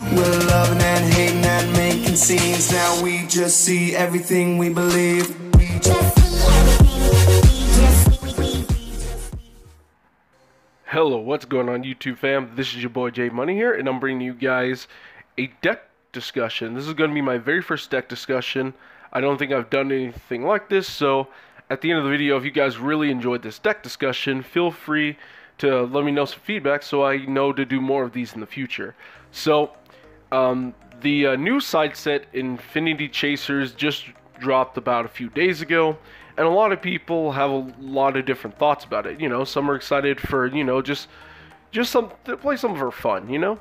We're loving and hating and making scenes. Now we just see everything we believe. We just Hello, what's going on YouTube fam? This is your boy J Money here, and I'm bringing you guys a deck discussion. This is going to be my very first deck discussion. I don't think I've done anything like this, so at the end of the video, if you guys really enjoyed this deck discussion, feel free to let me know some feedback so I know to do more of these in the future. So, um, the uh, new side set Infinity Chasers just dropped about a few days ago, and a lot of people have a lot of different thoughts about it. You know, some are excited for you know just just some to play some for fun. You know,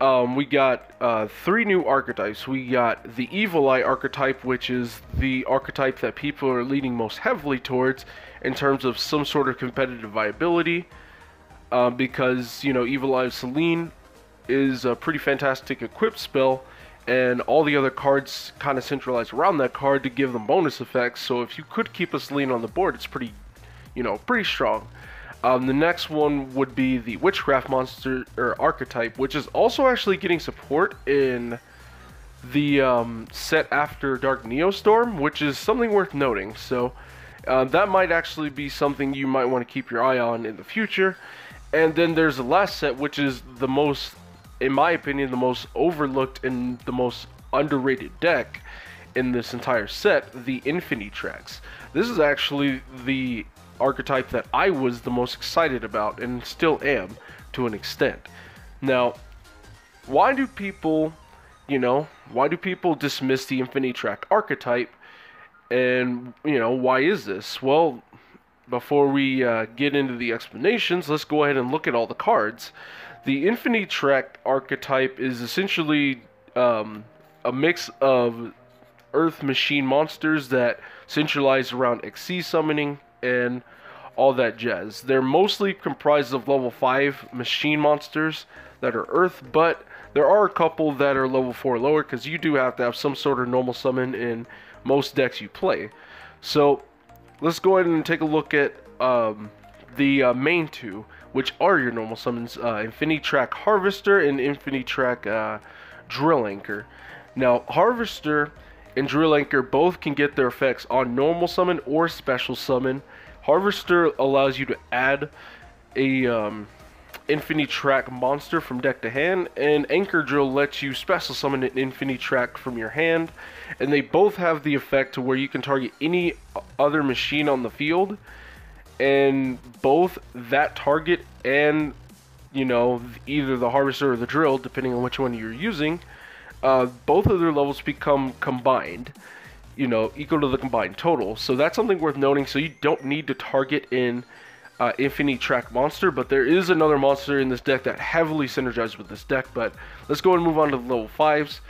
um, we got uh, three new archetypes. We got the Evil Eye archetype, which is the archetype that people are leaning most heavily towards in terms of some sort of competitive viability. Uh, because you know, Evil Eye of Selene is a pretty fantastic equipped spell, and all the other cards kind of centralize around that card to give them bonus effects. So if you could keep a Selene on the board, it's pretty, you know, pretty strong. Um, the next one would be the Witchcraft monster or archetype, which is also actually getting support in the um, set after Dark Neostorm, which is something worth noting. So uh, that might actually be something you might want to keep your eye on in the future. And then there's the last set, which is the most in my opinion, the most overlooked and the most underrated deck in this entire set, the Infinity Tracks. This is actually the archetype that I was the most excited about and still am to an extent. Now, why do people, you know, why do people dismiss the Infinity Track archetype? And, you know, why is this? Well, before we uh, get into the explanations, let's go ahead and look at all the cards. The Infinitracks archetype is essentially um, a mix of Earth machine monsters that centralize around Xyz summoning and all that jazz. They're mostly comprised of level 5 machine monsters that are Earth, but there are a couple that are level 4 lower because you do have to have some sort of normal summon in most decks you play. So let's go ahead and take a look at um, the uh, main two, which are your normal summons, uh, Track Harvester and Infinitrack uh, Drill Anchor. Now, Harvester and Drill Anchor both can get their effects on normal summon or special summon. Harvester allows you to add a um, Track monster from deck to hand, and Anchor Drill lets you special summon an Infinity Track from your hand, and they both have the effect to where you can target any other machine on the field and both that target and you know either the harvester or the drill depending on which one you're using uh, both of their levels become combined you know equal to the combined total. So that's something worth noting. So you don't need to target in uh, Track monster but there is another monster in this deck that heavily synergizes with this deck but let's go and move on to the level 5s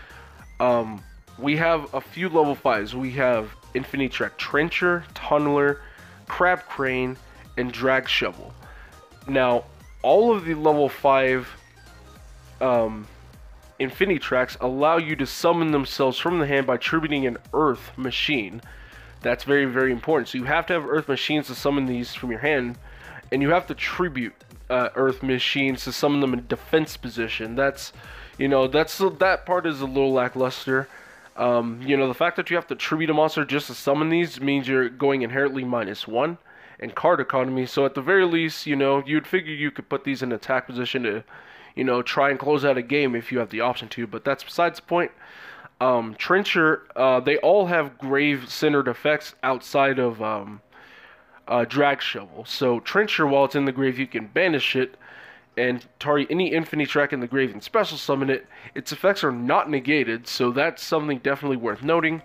um, we have a few level 5s we have infinity track Trencher, Tunneler, Crab Crane, and Drag Shovel. Now, all of the level 5 um, Infinity Tracks allow you to summon themselves from the hand by tributing an Earth machine. That's very, very important. So you have to have Earth machines to summon these from your hand, and you have to tribute uh, Earth machines to summon them in defense position. That's, you know, that's that part is a little lackluster. Um, you know, the fact that you have to tribute a monster just to summon these means you're going inherently minus one in card economy. So at the very least, you know, you'd figure you could put these in attack position to, you know, try and close out a game if you have the option to. But that's besides the point. Um, Trencher, uh, they all have grave-centered effects outside of um, uh, Drag Shovel. So Trencher, while it's in the grave, you can banish it and target any Infinity track in the grave and special summon it. Its effects are not negated, so that's something definitely worth noting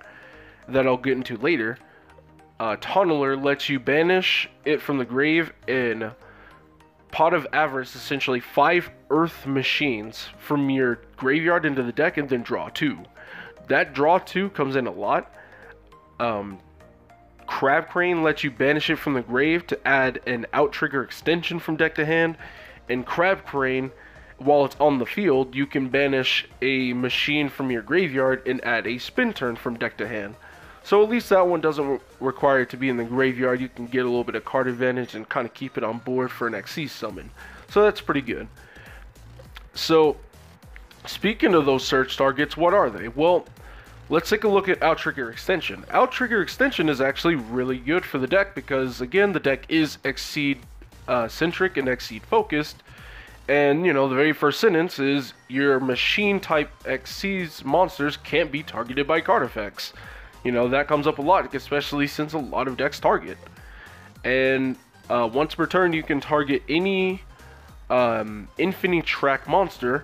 that I'll get into later. Uh, Tunneler lets you banish it from the grave in Pot of Avarice, essentially five Earth machines from your graveyard into the deck and then draw two. That draw two comes in a lot. Um, Crab Crane lets you banish it from the grave to add an Outrigger Extension from deck to hand in Crab Crane, while it's on the field, you can banish a machine from your graveyard and add a spin turn from deck to hand. So at least that one doesn't require it to be in the graveyard. You can get a little bit of card advantage and kind of keep it on board for an Xyz summon. So that's pretty good. So speaking of those search targets, what are they? Well, let's take a look at Outrigger Extension. Outrigger Extension is actually really good for the deck because, again, the deck is Exceed uh, centric and Exceed focused. And, you know, the very first sentence is your machine type Xyz monsters can't be targeted by card effects. You know, that comes up a lot, especially since a lot of decks target. And uh, once per turn, you can target any um, Infinitrack monster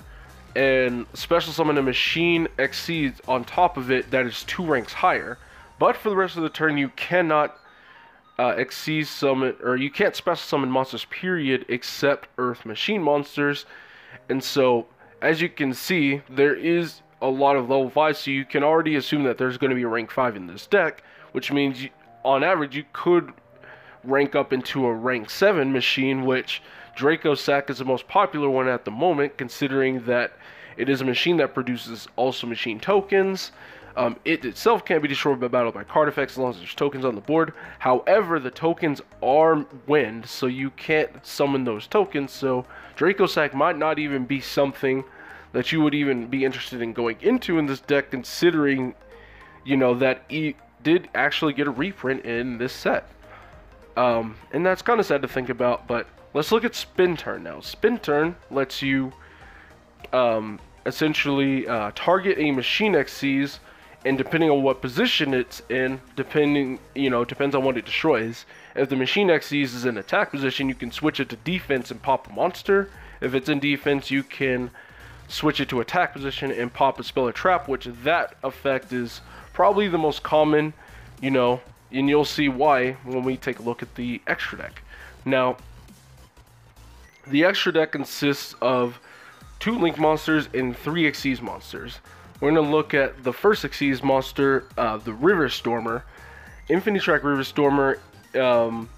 and special summon a machine Xyz on top of it that is two ranks higher. But for the rest of the turn, you cannot uh, Xyz summon, or you can't special summon monsters, period, except Earth Machine monsters. And so, as you can see, there is a lot of level 5, so you can already assume that there's going to be a rank 5 in this deck, which means you, on average you could rank up into a rank 7 machine, which Dracossack is the most popular one at the moment, considering that it is a machine that produces also machine tokens. Um, it itself can't be destroyed by battle by card effects as long as there's tokens on the board. However, the tokens are wind, so you can't summon those tokens. So Dracossack might not even be something that you would even be interested in going into in this deck, considering, you know, that he did actually get a reprint in this set. Um, and that's kind of sad to think about, but let's look at Spin Turn now. Spin Turn lets you um, essentially uh, target a machine Xyz and depending on what position it's in, depending, you know, depends on what it destroys. If the Machine Xyz is in attack position, you can switch it to defense and pop a monster. If it's in defense, you can switch it to attack position and pop a spell or trap, which that effect is probably the most common, you know, and you'll see why when we take a look at the extra deck. Now, the extra deck consists of two Link monsters and three Xyz monsters. We're going to look at the first Xyz monster, uh, the River Stormer. Infinity Track River Stormer um,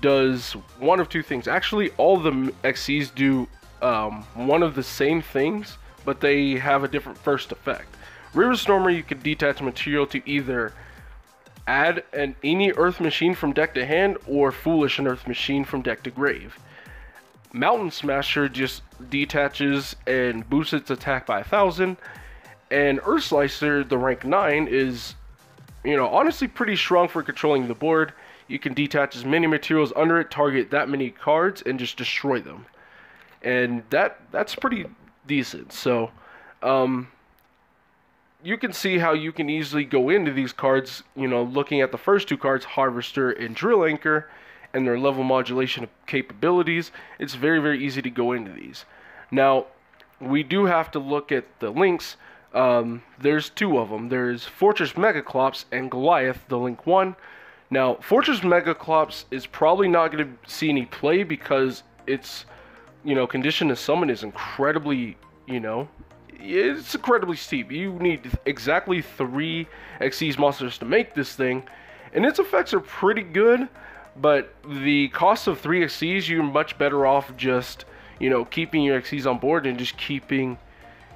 does one of two things. Actually, all the Xyz do um, one of the same things, but they have a different first effect. River Stormer, you can detach material to either add an any Earth Machine from deck to hand or Foolish an Earth Machine from deck to grave. Mountain Smasher just detaches and boosts its attack by a thousand, and Earth Slicer, the rank 9, is, you know, honestly pretty strong for controlling the board. You can detach as many materials under it, target that many cards, and just destroy them. And that that's pretty decent. So, um, you can see how you can easily go into these cards, you know, looking at the first two cards, Harvester and Drill Anchor, and their level modulation capabilities. It's very, very easy to go into these. Now, we do have to look at the links um, there's two of them. There's Fortress Megaclops and Goliath, the Link 1. Now, Fortress Megaclops is probably not going to see any play because its, you know, condition to summon is incredibly, you know, it's incredibly steep. You need exactly three Xyz monsters to make this thing, and its effects are pretty good, but the cost of three Xyz, you're much better off just, you know, keeping your Xyz on board and just keeping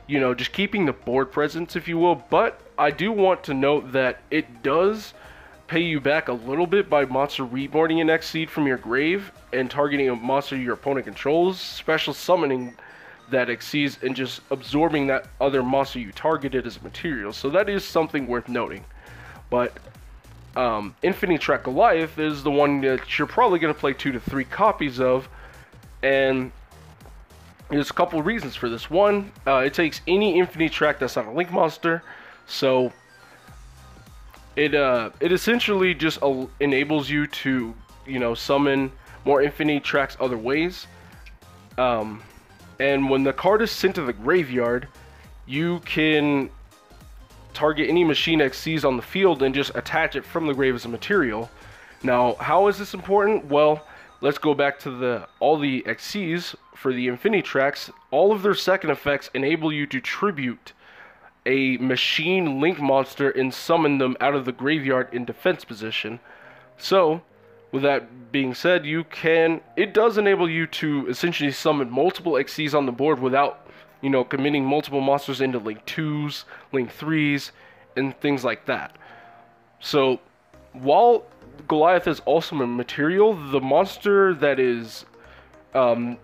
you know, just keeping the board presence, if you will. But I do want to note that it does pay you back a little bit by monster reborning an Xyz from your grave and targeting a monster your opponent controls, special summoning that exceeds and just absorbing that other monster you targeted as a material. So that is something worth noting. But um, Infinitrack Goliath is the one that you're probably going to play two to three copies of. And there's a couple reasons for this. One, uh, it takes any Infinity track that's not a Link monster, so it uh, it essentially just enables you to you know summon more Infinity tracks other ways. Um, and when the card is sent to the graveyard, you can target any machine Xyz on the field and just attach it from the grave as a material. Now, how is this important? Well, let's go back to the all the Xyz for the Infinity tracks. All of their second effects enable you to tribute a machine link monster and summon them out of the graveyard in defense position. So, with that being said, you can it does enable you to essentially summon multiple Xyz on the board without, you know, committing multiple monsters into link 2s, link 3s, and things like that. So, while Goliath is also a material. The monster that is um,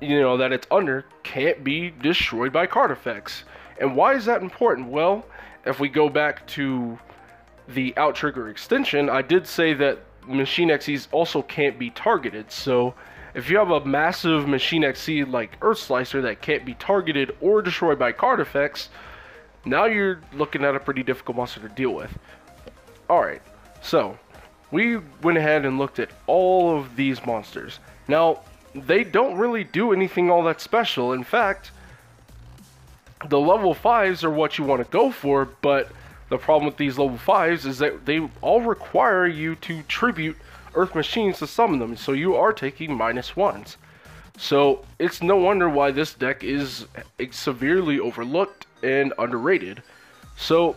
you know, that it's under can't be destroyed by card effects. And why is that important? Well, if we go back to the Outrigger extension, I did say that Machine Xyzs also can't be targeted. So if you have a massive Machine Xyz like Earth Slicer that can't be targeted or destroyed by card effects, now you're looking at a pretty difficult monster to deal with. Alright, so we went ahead and looked at all of these monsters. Now, they don't really do anything all that special. In fact, the level 5s are what you want to go for, but the problem with these level 5s is that they all require you to tribute Earth Machines to summon them, so you are taking minus 1s. So it's no wonder why this deck is severely overlooked and underrated. So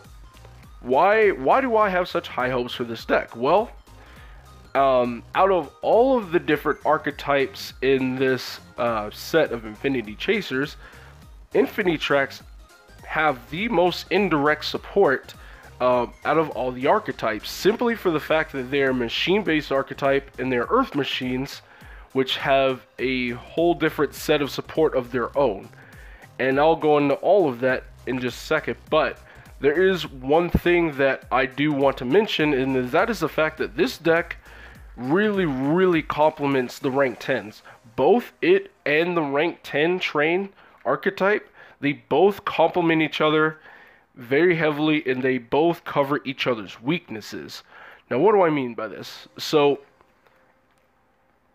why why do I have such high hopes for this deck? Well, um, out of all of the different archetypes in this uh, set of Infinity Chasers, Infinity Tracks have the most indirect support uh, out of all the archetypes, simply for the fact that they're machine-based archetype and they're Earth machines, which have a whole different set of support of their own. And I'll go into all of that in just a second, but there is one thing that I do want to mention, and that is the fact that this deck really, really complements the rank 10s. Both it and the rank 10 train archetype, they both complement each other very heavily and they both cover each other's weaknesses. Now, what do I mean by this? So,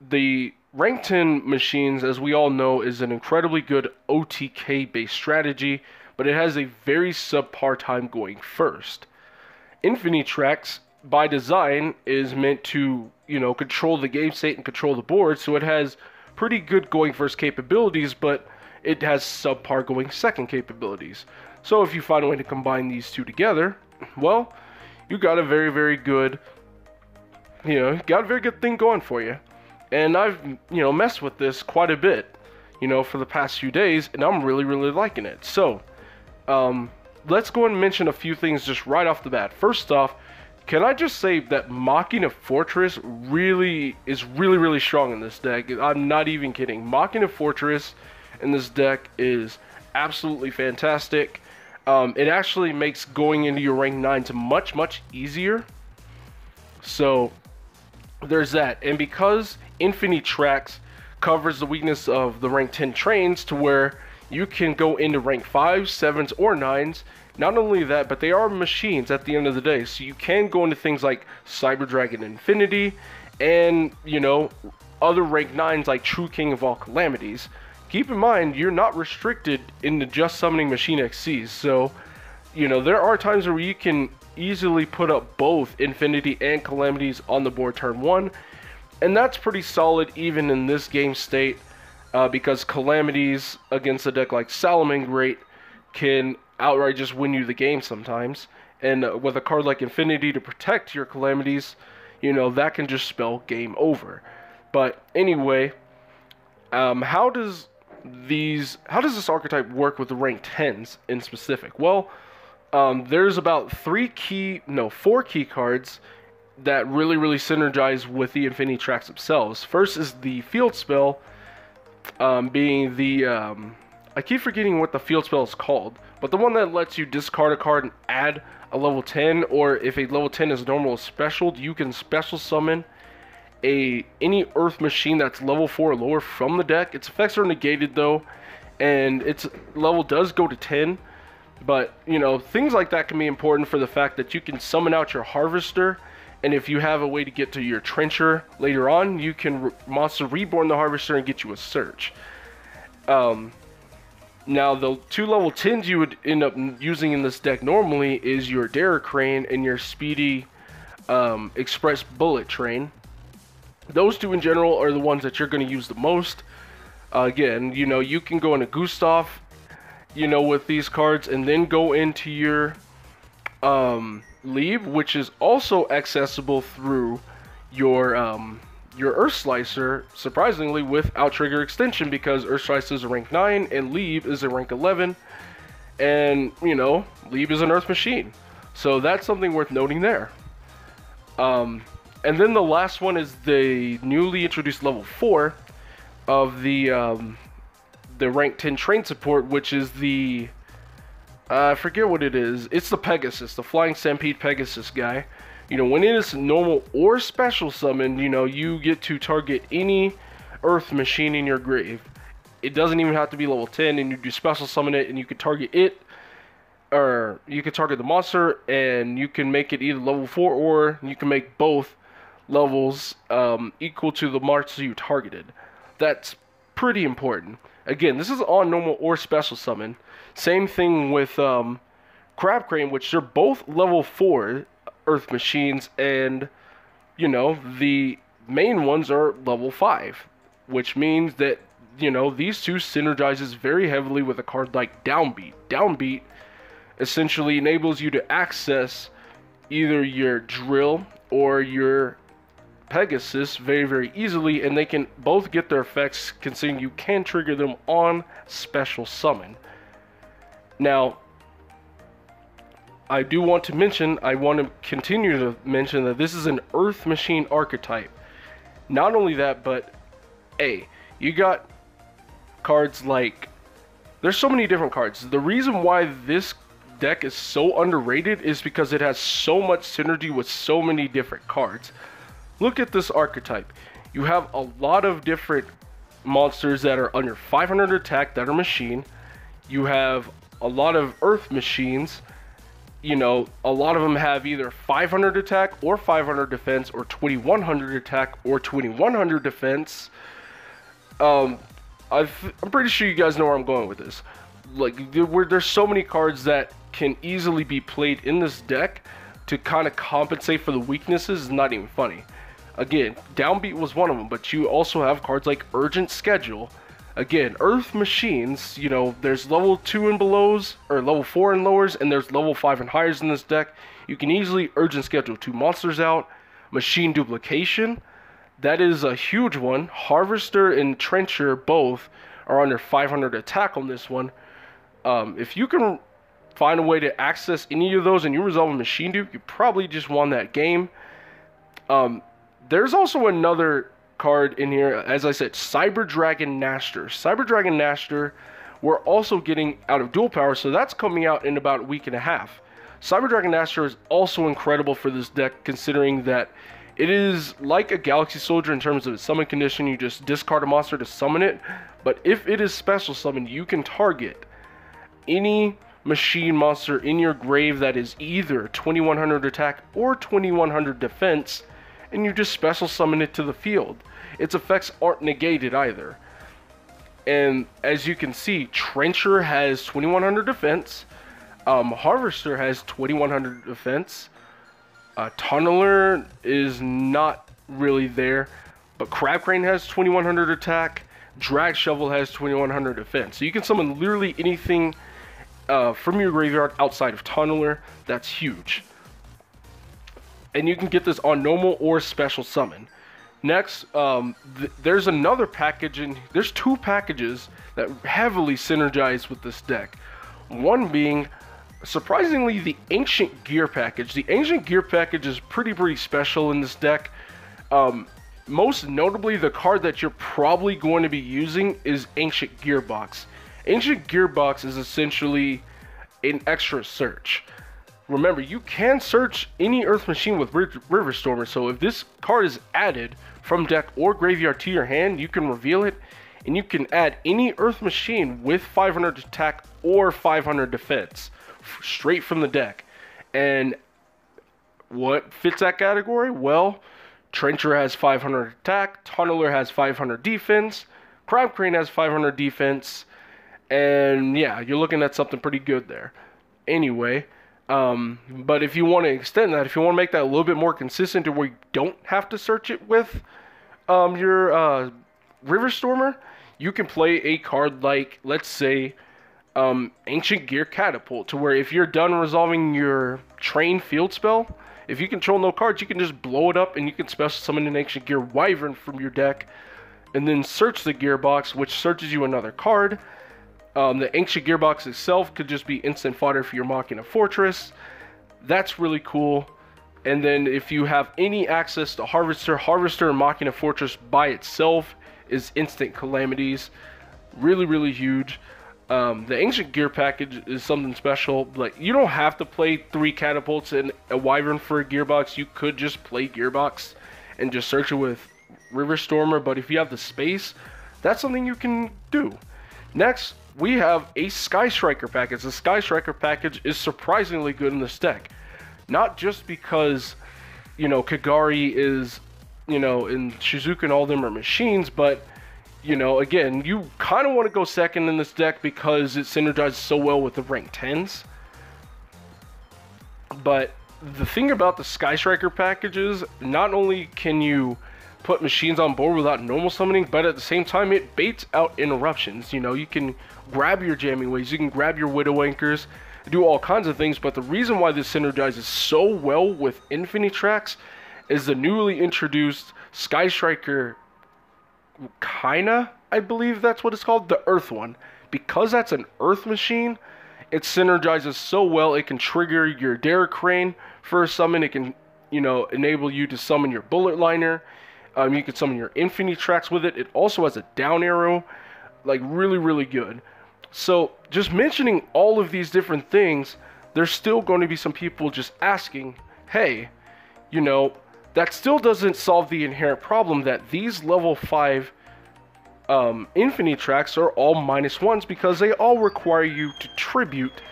the rank 10 machines, as we all know, is an incredibly good OTK based strategy, but it has a very subpar time going first. Infinitracks by design is meant to, you know, control the game state and control the board, so it has pretty good going first capabilities, but it has subpar going second capabilities. So if you find a way to combine these two together, well, you got a very, very good, you know, got a very good thing going for you. And I've, you know, messed with this quite a bit, you know, for the past few days, and I'm really, really liking it. So, um, let's go and mention a few things just right off the bat. First off, can I just say that Machina Fortress really is really, really strong in this deck? I'm not even kidding. Machina Fortress in this deck is absolutely fantastic. Um, it actually makes going into your rank 9 to much, much easier. So, there's that. And because Infinity Tracks covers the weakness of the rank 10 trains to where you can go into rank 5s, 7s, or 9s not only that, but they are machines at the end of the day. So you can go into things like Cyber Dragon Infinity and, you know, other rank 9s like True King of All Calamities. Keep in mind, you're not restricted into just summoning Machine Xyzs. So, you know, there are times where you can easily put up both Infinity and Calamities on the board turn 1. And that's pretty solid even in this game state. Uh, because Calamities against a deck like Salamangreat can outright just win you the game sometimes. And uh, with a card like Infinity to protect your calamities, you know, that can just spell game over. But anyway, um, how does these how does this archetype work with the rank 10s in specific? Well, um, there's about three key, no, four key cards that really, really synergize with the Infinity tracks themselves. First is the field spell, um, being the um, I keep forgetting what the field spell is called, but the one that lets you discard a card and add a level 10, or if a level 10 is normal or special, you can special summon a any Earth machine that's level 4 or lower from the deck. Its effects are negated though, and its level does go to 10. But, you know, things like that can be important for the fact that you can summon out your Harvester, and if you have a way to get to your Trencher later on, you can re Monster Reborn the Harvester and get you a Search. Um, now, the two level 10s you would end up using in this deck normally is your Derricrane and your Speedy um, Express Bullet Train. Those two in general are the ones that you're going to use the most. Uh, again, you know, you can go into Gustav, you know, with these cards, and then go into your um, Liebe, which is also accessible through your um, your Earth Slicer, surprisingly, with Outrigger extension because Earth Slicer is a rank 9 and Liebe is a rank 11. And, you know, Liebe is an Earth machine. So that's something worth noting there. Um, and then the last one is the newly introduced level 4 of the um, the rank 10 train support, which is the uh, I forget what it is. It's the Pegasus, the Flying Stampede Pegasus guy. You know, when it is normal or special summoned, you know, you get to target any Earth machine in your grave. It doesn't even have to be level 10, and you do special summon it, and you can target it, or you can target the monster, and you can make it either level 4 or you can make both levels um, equal to the monster you targeted. That's pretty important. Again, this is on normal or special summon. Same thing with um, Crab Crane, which they're both level 4 Earth machines, and, you know, the main ones are level 5, which means that, you know, these two synergizes very heavily with a card like Downbeat. Downbeat essentially enables you to access either your drill or your Pegasus very, very easily, and they can both get their effects considering you can trigger them on special summon. Now, I do want to mention, I want to continue to mention that this is an Earth Machine archetype. Not only that, but A, you got cards like. There's so many different cards. The reason why this deck is so underrated is because it has so much synergy with so many different cards. Look at this archetype. You have a lot of different monsters that are under 500 attack that are machine. You have a lot of earth machines. You know, a lot of them have either 500 attack or 500 defense or 2100 attack or 2100 defense. Um, i am pretty sure you guys know where I'm going with this. Like, there, there's so many cards that can easily be played in this deck to kind of compensate for the weaknesses is not even funny. Again, Downbeat was one of them, but you also have cards like Urgent Schedule, Again, Earth Machines, you know, there's level 2 and belows, or level 4 and lowers, and there's level 5 and highers in this deck. You can easily urgent schedule two monsters out. Machine Duplication, that is a huge one. Harvester and Trencher both are under 500 attack on this one. Um, if you can find a way to access any of those and you resolve a machine dupe, you probably just won that game. Um, there's also another card in here. As I said, Cyber Dragon Nachster. Cyber Dragon Nachster, we're also getting out of Duel Power, so that's coming out in about a week and a half. Cyber Dragon Nachster is also incredible for this deck, considering that it is like a Galaxy Soldier in terms of its summon condition. You just discard a monster to summon it, but if it is special summoned, you can target any machine monster in your grave that is either 2100 attack or 2100 defense and you just special summon it to the field. Its effects aren't negated either. And as you can see, Trencher has 2100 defense, um, Harvester has 2100 defense, uh, Tunneler is not really there, but Crab Crane has 2100 attack, Drag Shovel has 2100 defense. So you can summon literally anything uh, from your graveyard outside of Tunneler. That's huge and you can get this on normal or special summon. Next, um, th there's another package, and there's two packages that heavily synergize with this deck. One being, surprisingly, the Ancient Gear package. The Ancient Gear package is pretty, pretty special in this deck. Um, most notably, the card that you're probably going to be using is Ancient Gearbox. Ancient Gearbox is essentially an extra search remember, you can search any Earth machine with River Stormer. So if this card is added from deck or graveyard to your hand, you can reveal it, and you can add any Earth machine with 500 attack or 500 defense straight from the deck. And what fits that category? Well, Trencher has 500 attack, Tunneler has 500 defense, Crab Crane has 500 defense, and yeah, you're looking at something pretty good there. Anyway, um, but if you want to extend that, if you want to make that a little bit more consistent to where you don't have to search it with um, your uh, River Stormer, you can play a card like, let's say, um, Ancient Gear Catapult, to where if you're done resolving your Train Field spell, if you control no cards, you can just blow it up and you can special summon an Ancient Gear Wyvern from your deck and then search the gearbox, which searches you another card um, the ancient gearbox itself could just be instant fodder for your Machina Fortress. That's really cool. And then if you have any access to Harvester, Harvester and Machina Fortress by itself is instant calamities. Really, really huge. Um, the ancient gear package is something special. Like you don't have to play three catapults and a wyvern for a gearbox. You could just play gearbox and just search it with River Stormer. But if you have the space, that's something you can do. Next, we have a Sky Striker package. The Sky Striker package is surprisingly good in this deck. Not just because, you know, Kagari is, you know, and Shizuka and all them are machines, but you know, again, you kind of want to go second in this deck because it synergizes so well with the rank 10s. But the thing about the Sky Striker packages, not only can you put machines on board without normal summoning, but at the same time, it baits out interruptions. You know, you can grab your jamming waves, you can grab your Widow Anchors, do all kinds of things, but the reason why this synergizes so well with Infinity Tracks is the newly introduced Sky Striker Kaina, I believe that's what it's called, the Earth one. Because that's an Earth machine, it synergizes so well. It can trigger your Derricrane for a summon. It can, you know, enable you to summon your Bullet Liner. Um, you can summon your Infinity Tracks with it. It also has a down arrow, like really, really good. So just mentioning all of these different things, there's still going to be some people just asking, hey, you know, that still doesn't solve the inherent problem that these level 5 um, Infinity tracks are all minus ones because they all require you to tribute,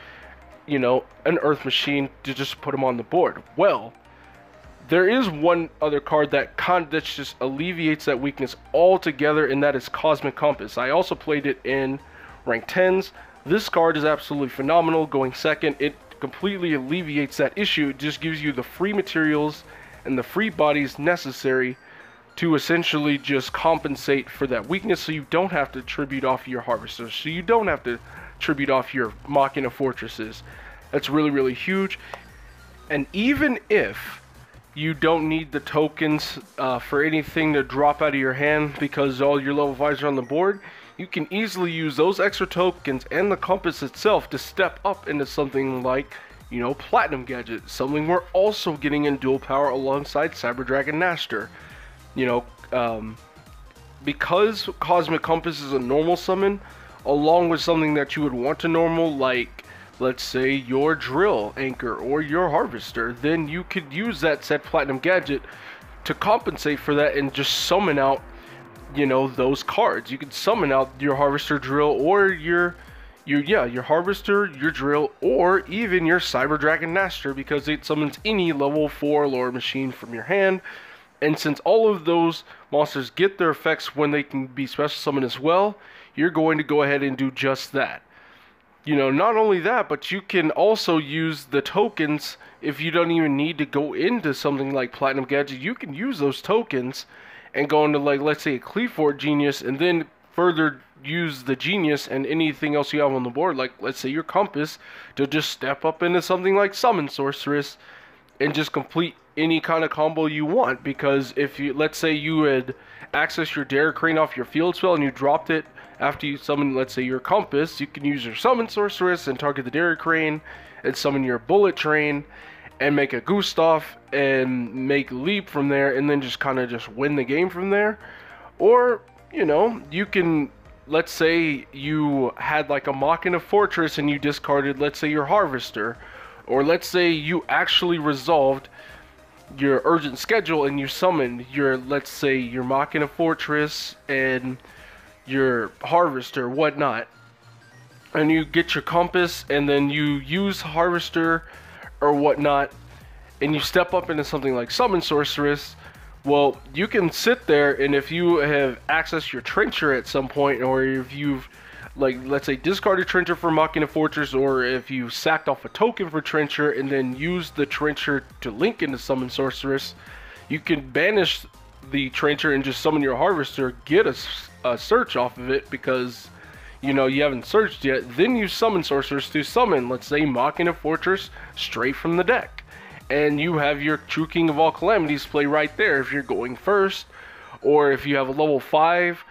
you know, an Earth machine to just put them on the board. Well, there is one other card that con that just alleviates that weakness altogether, and that is Cosmic Compass. I also played it in rank 10s. This card is absolutely phenomenal. Going second, it completely alleviates that issue. It just gives you the free materials and the free bodies necessary to essentially just compensate for that weakness so you don't have to tribute off your harvesters, so you don't have to tribute off your Machina fortresses. That's really, really huge. And even if you don't need the tokens uh, for anything to drop out of your hand because all your level 5s are on the board, you can easily use those extra tokens and the compass itself to step up into something like you know, Platinum Gadget, something we're also getting in Duel Power alongside Cyber Dragon Nachster. You know, um, because Cosmic Compass is a normal summon, along with something that you would want to normal, like, let's say, your Drill Anchor or your Harvester, then you could use that set Platinum Gadget to compensate for that and just summon out, you know, those cards. You can summon out your Harvester Drill or your your yeah your harvester your drill or even your cyber dragon master because it summons any level 4 lore machine from your hand and since all of those monsters get their effects when they can be special summoned as well you're going to go ahead and do just that you know not only that but you can also use the tokens if you don't even need to go into something like platinum gadget you can use those tokens and go into like let's say a Qliphort genius and then further use the genius and anything else you have on the board, like let's say your compass, to just step up into something like summon sorceress and just complete any kind of combo you want. Because if you let's say you had access your Derricrane off your field spell and you dropped it after you summon, let's say your compass, you can use your summon sorceress and target the Derricrane and summon your bullet train and make a Gustav and make leap from there and then just kind of just win the game from there. Or, you know, you can let's say you had like a Machina Fortress and you discarded, let's say, your Harvester. Or let's say you actually resolved your urgent schedule and you summoned your, let's say, your Machina Fortress and your Harvester, whatnot. And you get your compass and then you use Harvester or whatnot and you step up into something like Summon Sorceress well, you can sit there, and if you have accessed your trencher at some point, or if you've, like, let's say, discarded trencher for Machina Fortress, or if you sacked off a token for trencher and then used the trencher to link into Summon Sorceress, you can banish the trencher and just summon your harvester, get a, a search off of it because you know you haven't searched yet. Then you Summon Sorceress to summon, let's say, Machina Fortress straight from the deck and you have your True King of all calamities play right there if you're going first, or if you have a level five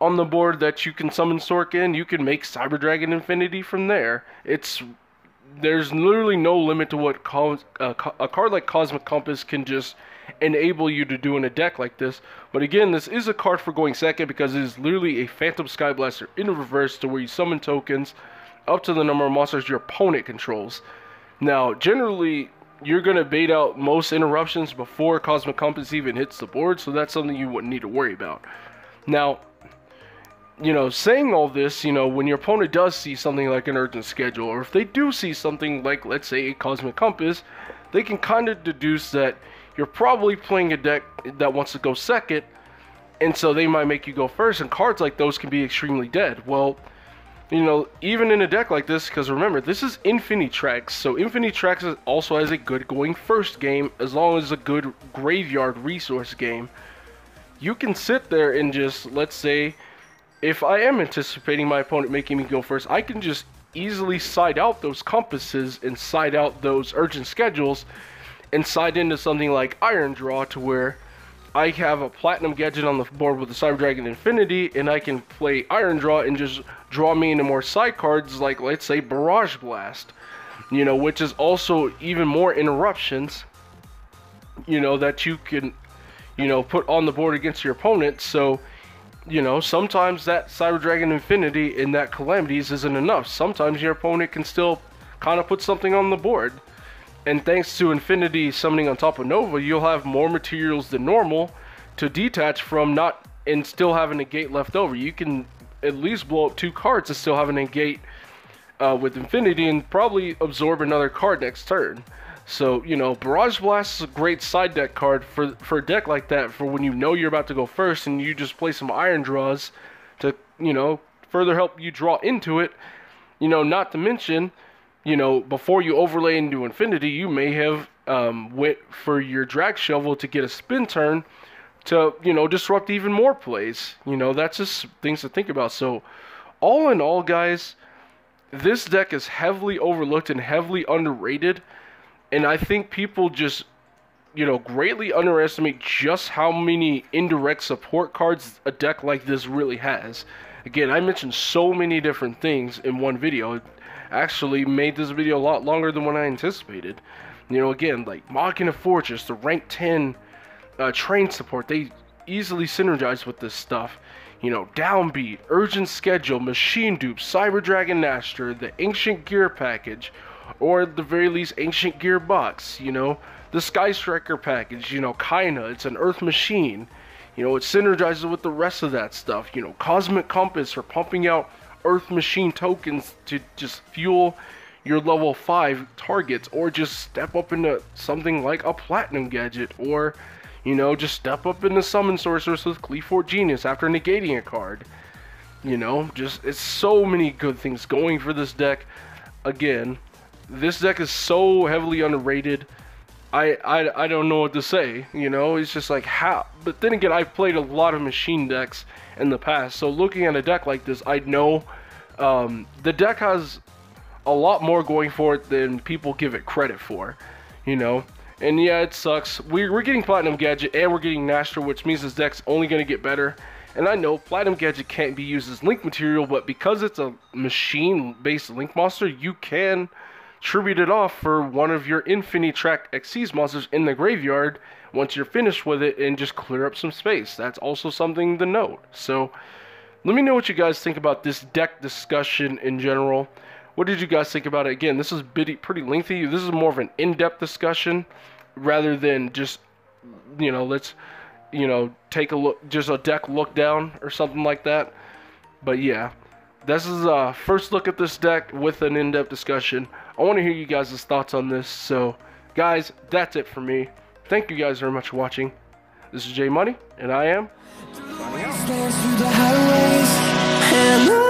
on the board that you can summon Sorkin, you can make Cyber Dragon Infinity from there. It's there's literally no limit to what uh, a card like Cosmic Compass can just enable you to do in a deck like this. But again, this is a card for going second because it is literally a Phantom Skyblaster in reverse to where you summon tokens up to the number of monsters your opponent controls. Now, generally, you're going to bait out most interruptions before Cosmic Compass even hits the board, so that's something you wouldn't need to worry about. Now, you know, saying all this, you know, when your opponent does see something like an urgent schedule, or if they do see something like, let's say, a Cosmic Compass, they can kind of deduce that you're probably playing a deck that wants to go second, and so they might make you go first, and cards like those can be extremely dead. Well, you know, even in a deck like this, because remember, this is Infinity Tracks, so Infinity Tracks also has a good going first game, as long as a good graveyard resource game. You can sit there and just, let's say, if I am anticipating my opponent making me go first, I can just easily side out those compasses and side out those urgent schedules and side into something like Iron Draw to where I have a platinum gadget on the board with the Cyber Dragon Infinity, and I can play Iron Draw and just draw me into more side cards, like let's say Barrage Blast, you know, which is also even more interruptions, you know, that you can, you know, put on the board against your opponent. So, you know, sometimes that Cyber Dragon Infinity and that Calamities isn't enough. Sometimes your opponent can still kind of put something on the board. And thanks to Infinity summoning on top of Nova, you'll have more materials than normal to detach from not and still having a gate left over. You can at least blow up two cards and still having a gate uh, with Infinity and probably absorb another card next turn. So, you know, Barrage Blast is a great side deck card for, for a deck like that for when you know you're about to go first and you just play some Iron Draws to, you know, further help you draw into it. You know, not to mention, you know, before you overlay into Infinity, you may have um, went for your drag shovel to get a spin turn to, you know, disrupt even more plays. You know, that's just things to think about. So, all in all, guys, this deck is heavily overlooked and heavily underrated. And I think people just, you know, greatly underestimate just how many indirect support cards a deck like this really has. Again, I mentioned so many different things in one video actually made this video a lot longer than what I anticipated. You know, again, like Machina Fortress, the rank 10 uh, train support, they easily synergize with this stuff. You know, Downbeat, Urgent Schedule, Machine Dupe, Cyber Dragon Nachster, the Ancient Gear package, or at the very least, Ancient Gear box, you know, the Sky Striker package, you know, Kaina, it's an Earth Machine. You know, it synergizes with the rest of that stuff. You know, Cosmic Compass for pumping out Earth Machine tokens to just fuel your level 5 targets, or just step up into something like a Platinum Gadget, or, you know, just step up into Summon Sorceress with Qliphort Genius after negating a card. You know, just, it's so many good things going for this deck. Again, this deck is so heavily underrated. I, I, I don't know what to say, you know, it's just like how, but then again, I've played a lot of machine decks in the past, so looking at a deck like this, I know um, the deck has a lot more going for it than people give it credit for, you know, and yeah, it sucks. We're, we're getting Platinum Gadget and we're getting Nachster, which means this deck's only going to get better, and I know Platinum Gadget can't be used as link material, but because it's a machine-based link monster, you can tribute it off for one of your Infinity Track Xyz monsters in the graveyard once you're finished with it and just clear up some space. That's also something to note. So let me know what you guys think about this deck discussion in general. What did you guys think about it? Again, this is pretty lengthy. This is more of an in-depth discussion rather than just, you know, let's, you know, take a look, just a deck look down or something like that. But yeah, this is a first look at this deck with an in-depth discussion. I want to hear you guys' thoughts on this. So, guys, that's it for me. Thank you guys very much for watching. This is J Money, and I am dance through the highways. And I